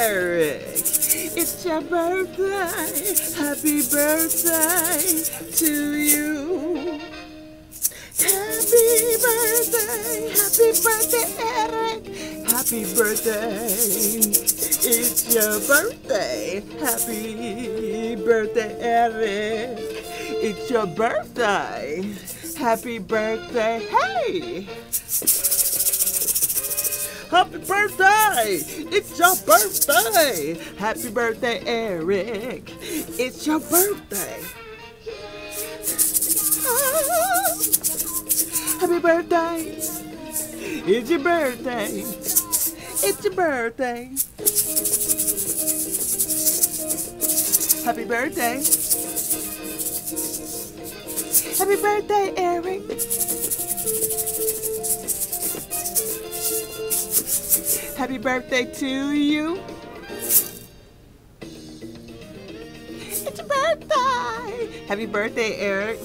Eric, it's your birthday. Happy birthday to you. Happy birthday, happy birthday, Eric. Happy birthday. It's your birthday. Happy birthday, Eric. It's your birthday. Happy birthday. Hey! Happy birthday! It's your birthday! Happy birthday, Eric! It's your birthday! Ah, happy birthday! It's your birthday! It's your birthday! Happy birthday! Happy birthday, Eric! Happy birthday to you. It's your birthday. Happy birthday, Eric.